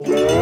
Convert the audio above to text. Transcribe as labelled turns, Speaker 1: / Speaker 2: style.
Speaker 1: Yeah.